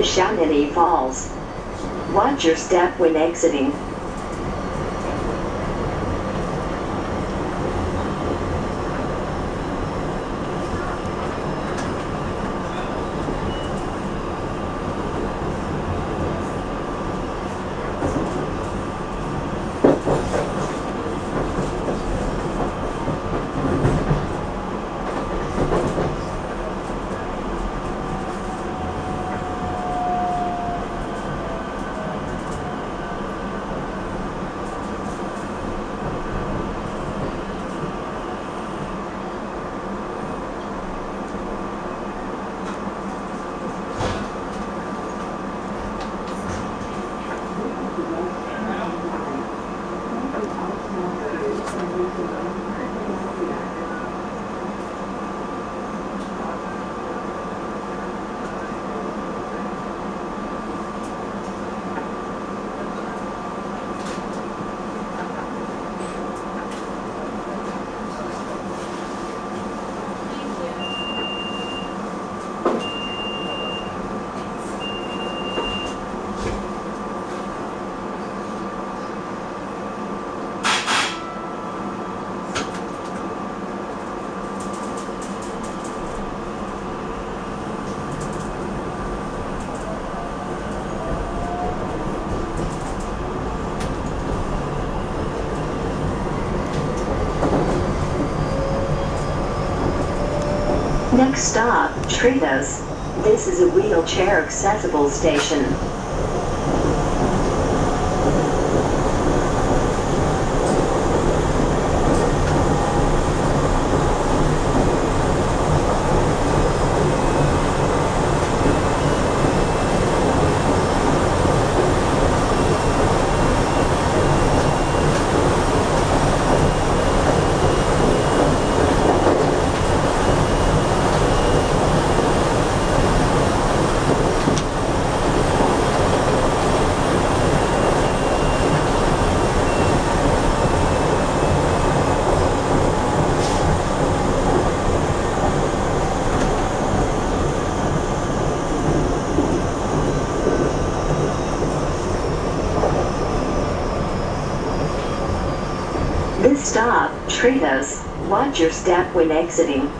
Neshaminy Falls. Watch your step when exiting. Next stop, Trevose. This is a wheelchair accessible station. Stop, Trevose. Watch your step when exiting.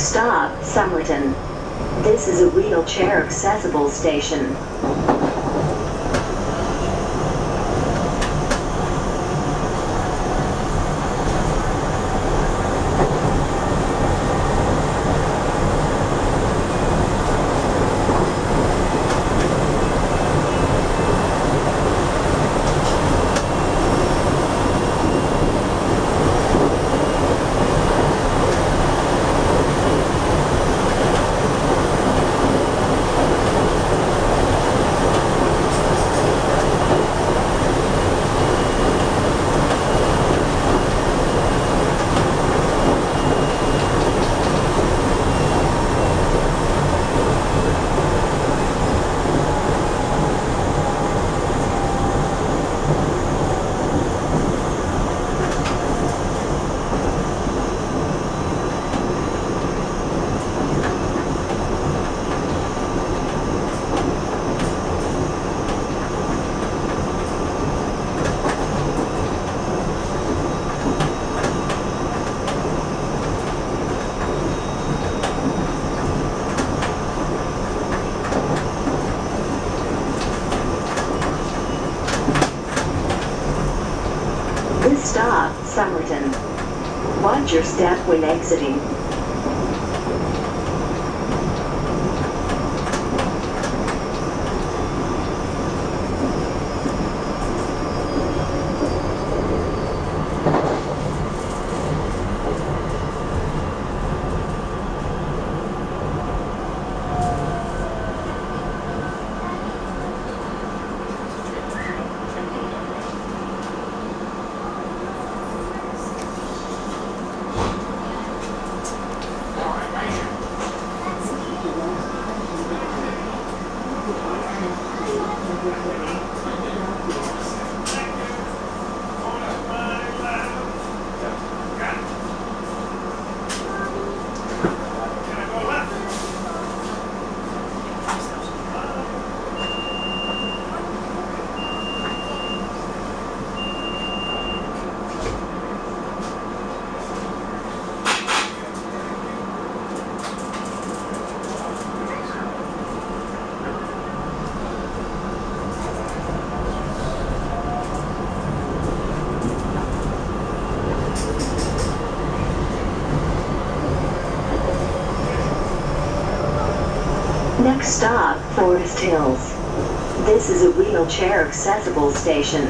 Stop, Somerton. This is a wheelchair accessible station. important. Watch your step when exiting. Next stop, Forest Hills. This is a wheelchair accessible station.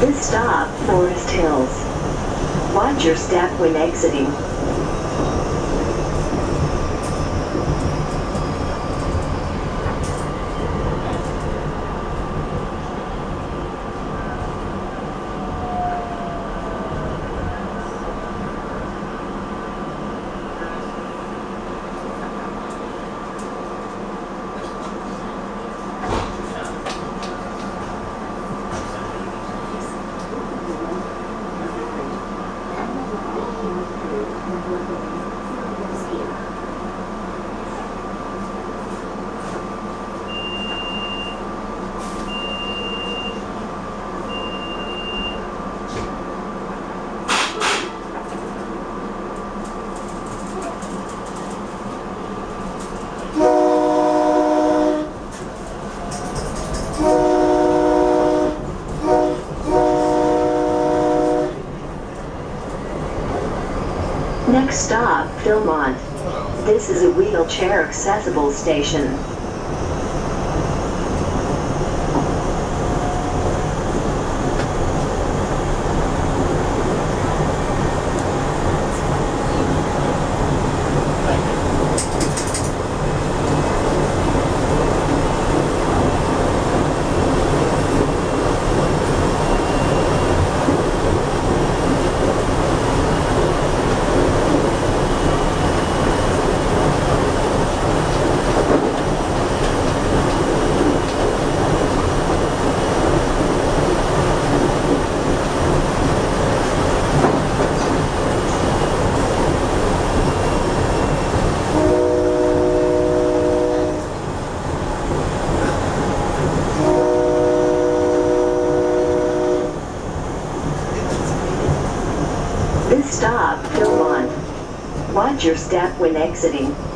This stop, Forest Hills. Watch your step when exiting. Next stop, Philmont. This is a wheelchair accessible station. This stop, Philmont. Watch your step when exiting.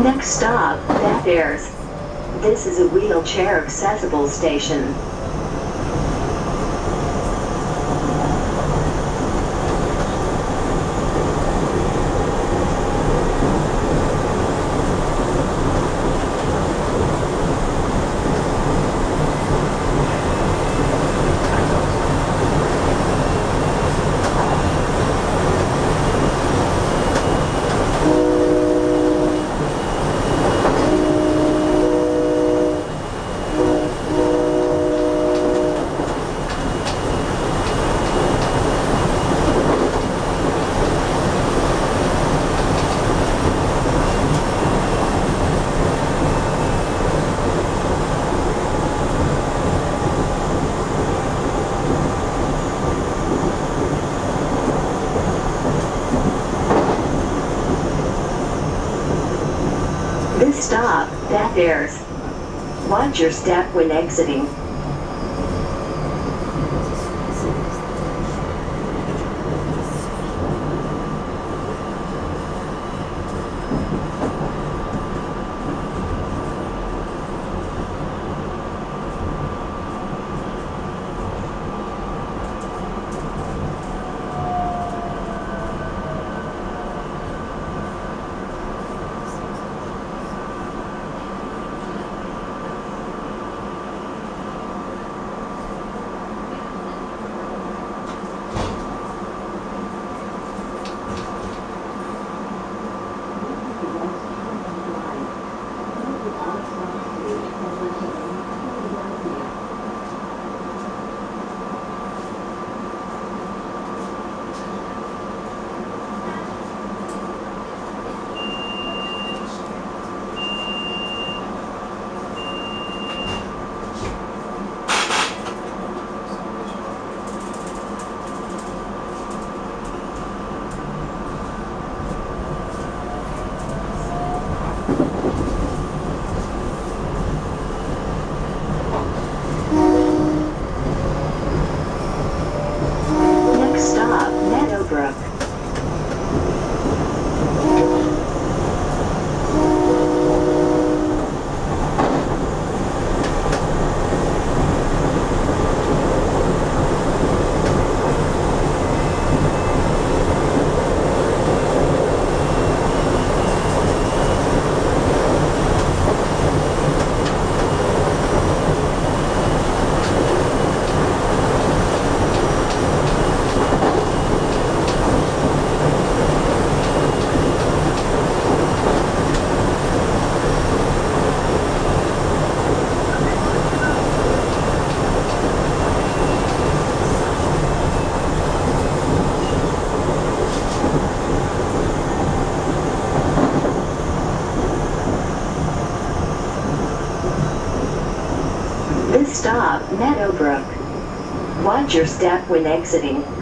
Next stop, Bethayres. This is a wheelchair accessible station. stairs. Watch your step when exiting. Your step when exiting.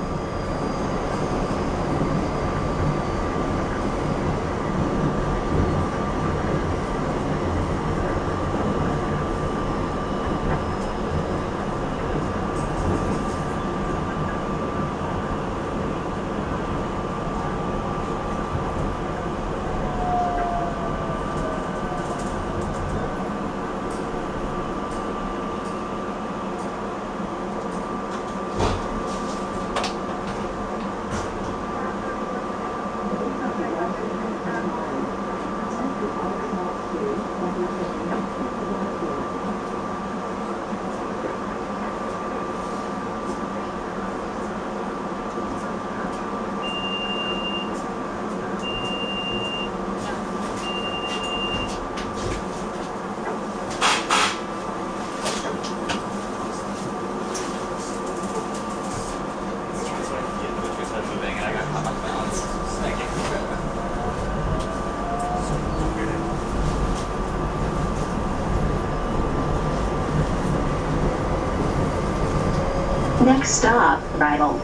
Stop, Rydal.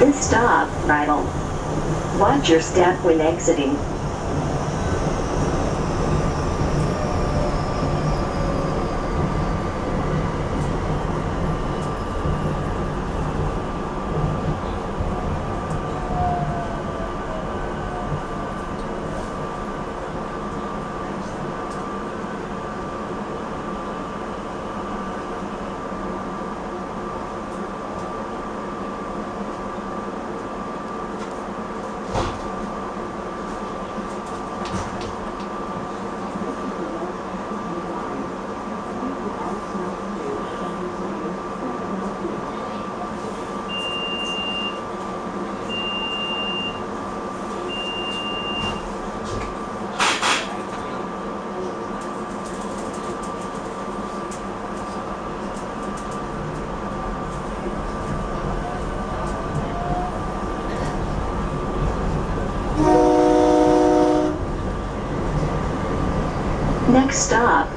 This stop, Rydal. Watch your step when exiting.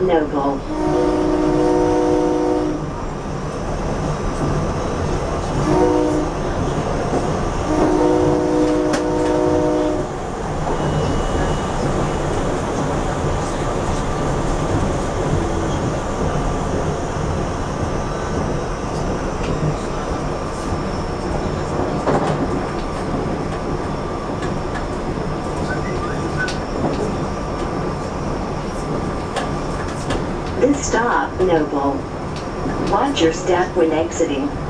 Noble. This stop, Noble. Watch your step when exiting.